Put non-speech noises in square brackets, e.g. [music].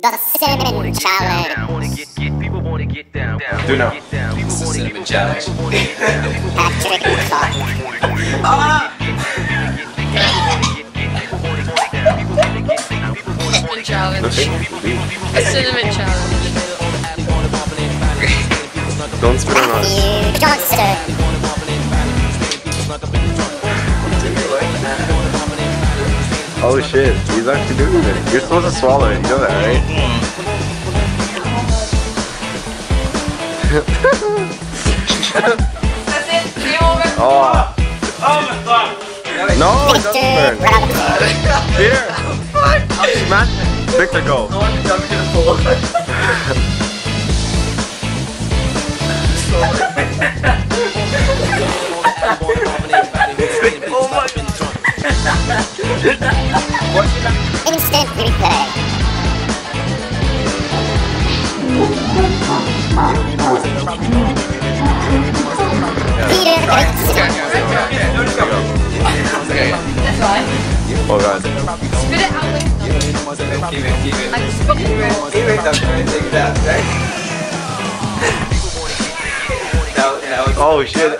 The cinnamon challenge. Do now. It's the cinnamon challenge. Patrick Clark. Cinnamon challenge. A cinnamon challenge. Don't spit on us. You Johnson. Oh shit, he's actually doing it. You're supposed to swallow it, you know that, right? [laughs] Oh. oh. No, it doesn't burn. Bravo. Here. [laughs] Smash. Victor, go. [laughs] Instant replay. Peter the Great Oh god. Spit it out like Keep it, keep it. I spit it. Keep it, I'm take it right? Now, now Oh shit.